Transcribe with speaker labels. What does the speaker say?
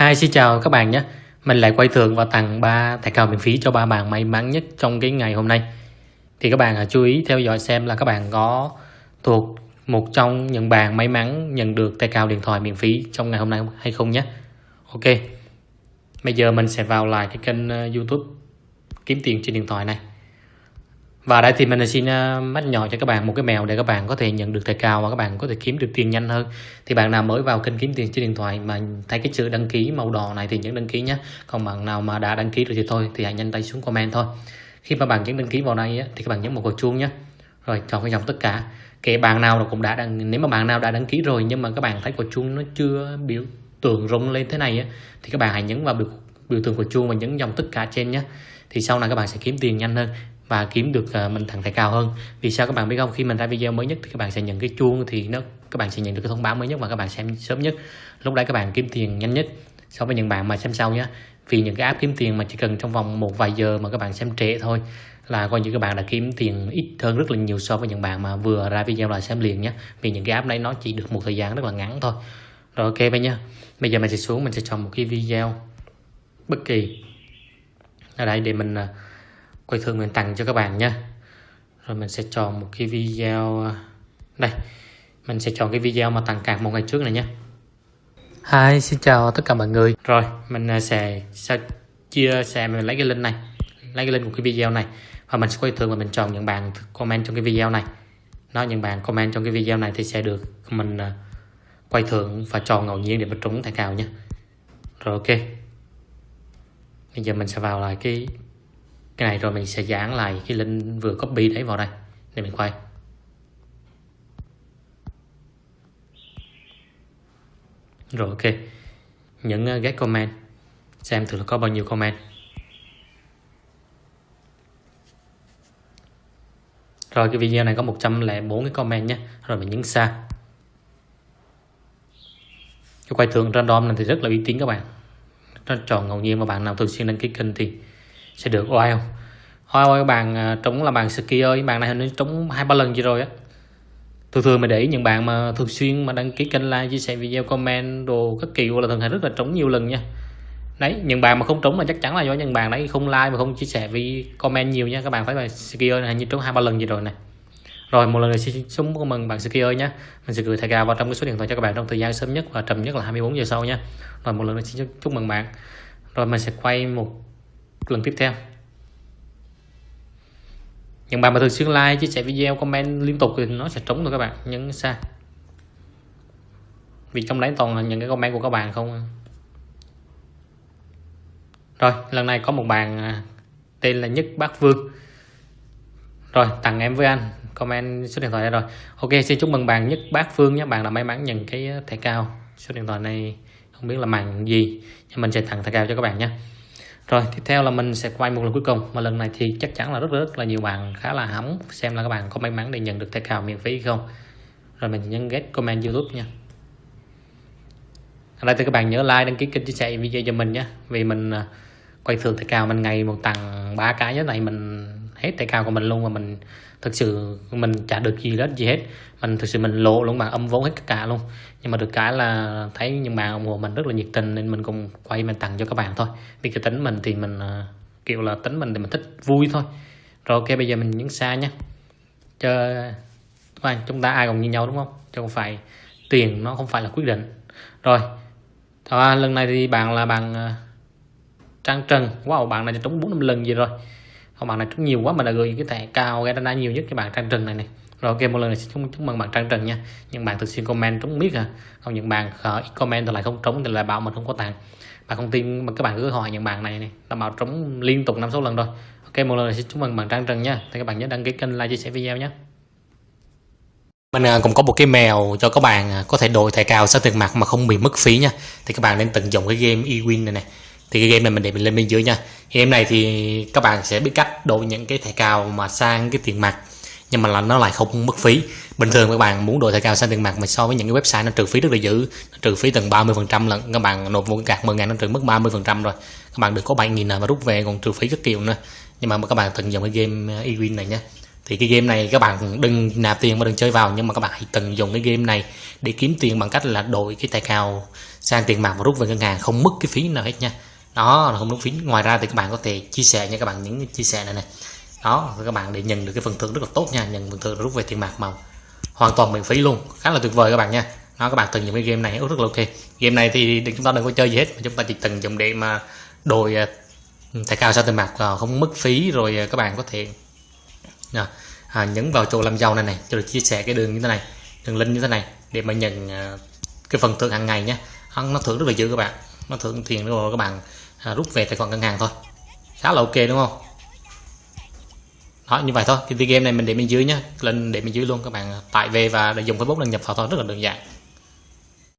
Speaker 1: Hi, xin chào các bạn nhé. Mình lại quay thường và tặng ba thẻ cào miễn phí cho ba bạn may mắn nhất trong cái ngày hôm nay. Thì các bạn chú ý theo dõi xem là các bạn có thuộc một trong những bạn may mắn nhận được thẻ cào điện thoại miễn phí trong ngày hôm nay hay không nhé. Ok. Bây giờ mình sẽ vào lại cái kênh ờ, YouTube kiếm tiền trên điện thoại này. Và đây thì mình xin ờ, mách mắt nhỏ cho các bạn một cái mèo để các bạn có thể nhận được thẻ cao và các bạn có thể kiếm được tiền nhanh hơn. Thì bạn nào mới vào kênh kiếm tiền trên điện thoại mà thấy cái chữ đăng ký màu đỏ này thì nhấn đăng ký nhé. Còn bạn nào mà đã đăng ký rồi thì thôi, thì hãy nhanh tay xuống comment thôi. Khi mà bạn nhấn đăng ký vào đây thì các bạn nhấn một hồi chuông nhé. Rồi, chọn cái dòng tất cả. Kể bạn nào cũng đã đăng, nếu mà bạn nào đã đăng ký rồi nhưng mà các bạn thấy quả chuông nó chưa biểu tượng rung lên thế này thì các bạn hãy nhấn vào biểu biểu tượng của chuông và nhấn dòng tất cả trên nhé thì sau này các bạn sẽ kiếm tiền nhanh hơn và kiếm được uh, mình thằng thẻ cao hơn. Vì sao các bạn biết không? Khi mình ra video mới nhất thì các bạn sẽ nhận cái chuông thì nó các bạn sẽ nhận được cái thông báo mới nhất và các bạn xem sớm nhất. Lúc đấy các bạn kiếm tiền nhanh nhất. So với những bạn mà xem sau nhé vì những cái app kiếm tiền mà chỉ cần trong vòng một vài giờ mà các bạn xem trễ thôi là coi như các bạn đã kiếm tiền ít hơn rất là nhiều so với những bạn mà vừa ra video là xem liền nhé vì những cái app đấy nó chỉ được một thời gian rất là ngắn thôi. Rồi ok bây nhá. Bây giờ mình sẽ xuống mình sẽ chọn một cái video bất kỳ. Ở đây để mình uh, quay thường mình tặng cho các bạn nha rồi mình sẽ chọn một cái video đây mình sẽ chọn cái video mà tặng cạc một ngày trước này nhé. Hi xin chào tất cả mọi người. Rồi mình à, sẽ, sẽ chia sẻ mình lấy cái link này lấy cái link của cái video này và mình sẽ quay thường và mình chọn những bạn comment trong cái video này. Nó những bạn comment trong cái video này thì sẽ được mình à, quay thưởng và chọn ngẫu nhiên để mà trúng thẻ cào nha rồi ok. Bây giờ mình sẽ vào lại cái cái này rồi mình sẽ dán lại cái link vừa copy đấy vào đây. Để mình quay rồi, ok. Những ờ, get comment. Xem thử là có bao nhiêu comment. Rồi, cái video này có 104 cái comment nhé. Rồi mình nhấn xa. Cái quay thường random này thì rất là uy tín các bạn. Nó chọn ngẫu nhiên mà bạn nào thường xuyên đăng ký kênh thì sẽ được oai không? Oai oai bàn trúng là bàn ski ơi bàn này hình như trúng hai, ba lần gì rồi á. Thường thường mà để ý những bạn mà thường xuyên mà đăng ký kênh like, chia sẻ video, comment đồ các kiểu là thường hay rất là trúng nhiều lần nha. Đấy, những bạn mà không trúng là chắc chắn là do những bạn đấy không like và không chia sẻ vì comment nhiều nha. Các bạn thấy là ski ơi hình như trúng hai, ba lần gì rồi này rồi, một lần nữa xin chúc mừng bạn Ski ơi nhé mình sẽ gửi thẻ gà vào trong cái số điện thoại cho các bạn trong thời gian sớm nhất và chậm nhất là 24 giờ sau nhé rồi, một lần nữa xin chúc mừng bạn. Rồi, mình sẽ quay một lần tiếp theo. Những bạn mà thường xuyên like, chia sẻ video, comment liên tục thì nó sẽ trống rồi các bạn nhấn xa vì trong đấy toàn là những cái comment của các bạn không à. rồi, lần này có một bạn à, tên là Nhất Bác Vương. Rồi, tặng em với anh, comment số điện thoại đây rồi. Ok, xin chúc mừng bạn Nhất Bác Phương nhé, bạn là may mắn nhận cái thẻ cao. Số điện thoại này không biết là màn gì, nhưng mình sẽ tặng thẻ cao cho các bạn nhé rồi, tiếp theo là mình sẽ quay một lần cuối cùng, mà lần này thì chắc chắn là rất rất là nhiều bạn khá là hóng xem là các bạn có may mắn để nhận được thẻ cào miễn phí không. Rồi mình nhấn get comment youtube nha. Ở đây thì các bạn nhớ like, đăng ký kênh, chia sẻ video cho mình nhé. Vì mình à, quay thường thẻ cào mình ngày một tặng ba cái như này mình hết tài cao của mình luôn và mình thực sự mình trả được gì đó gì hết. Mình thực sự mình lộ luôn bạn âm vốn hết tất cả luôn. Nhưng mà được cái là thấy những bạn ủng hộ mình rất là nhiệt tình nên mình cùng quay mình tặng cho các bạn thôi. Vì cái tính mình thì mình à, kiểu là tính mình thì mình thích vui thôi. Rồi ok bây giờ mình nhấn xa nhé cho các chúng ta ai cũng như nhau đúng không? Chứ không phải tiền nó không phải là quyết định. Rồi à, lần này thì bạn là bạn à, Trang Trần. Wow bạn này trúng bốn năm lần gì rồi không bạn này trúng nhiều quá mình đã gửi cái thẻ cao cái đã nhiều nhất cho bạn Trang Trần này này. Rồi ok một lần này xin chúc, chúc mừng bạn Trang Trần nha. Những bạn thường xuyên comment trúng biết à. Không những bạn uh, comment thì lại không trúng thì lại bảo mình không có tặng bạn không tin mà các bạn cứ hỏi những bạn này này đảm bảo trúng liên tục năm số lần rồi. Ok một lần này xin chúc mừng bạn Trang Trần nha. Thì các bạn nhớ đăng ký kênh like chia sẻ video nhé. Mình à, cũng có một cái mèo cho các bạn à, có thể đổi thẻ cao sang tiền mặt mà không bị mất phí nha. Thì các bạn nên tận dụng cái game eWin này này thì cái game này mình để mình lên bên dưới nha. Game này thì các bạn sẽ biết cách đổi những cái thẻ cào mà sang cái tiền mặt, nhưng mà là nó lại không mất phí. Bình thường các bạn muốn đổi thẻ cào sang tiền mặt mà so với những cái website nó trừ phí rất là dữ, nó trừ phí tầng 30 phần trăm lần các bạn nộp một cái cạc 10 ngàn nó trừ mất 30 phần trăm rồi. Các bạn được có 7 nghìn mà rút về còn trừ phí các kiểu nữa. Nhưng mà các bạn tận dụng cái game eWin này nhé thì cái game này các bạn đừng nạp tiền mà đừng chơi vào, nhưng mà các bạn hãy tận dụng cái game này để kiếm tiền bằng cách là đổi cái tài cào sang tiền mặt và rút về ngân hàng, không mất cái phí nào hết nha đó là không mất phí ngoài ra thì các bạn có thể chia sẻ nha các bạn những chia sẻ này này đó các bạn để nhận được cái phần thưởng rất là tốt nha nhận phần thưởng rút về tiền mặt màu hoàn toàn miễn phí luôn. Khá là tuyệt vời các bạn nha. Nó các bạn từng những cái game này rất là ok. Game này thì chúng ta đừng có chơi gì hết mà chúng ta chỉ từng dùng để mà đổi à, thẻ cao sang tiền mặt không mất phí rồi à, các bạn có thể à, à, nhấn vào chỗ làm giàu này này cho được chia sẻ cái đường như thế này đường link như thế này để mà nhận à, cái phần thưởng hàng ngày nhé nó thưởng rất là dữ các bạn nó thưởng tiền rồi các bạn à, rút về tài khoản ngân hàng thôi. Khá là ok đúng không? Đó như vậy thôi. Thì game này mình để bên dưới nhé lên để bên dưới luôn các bạn. Tải về và để dùng Facebook đăng nhập vào thôi rất là đơn giản.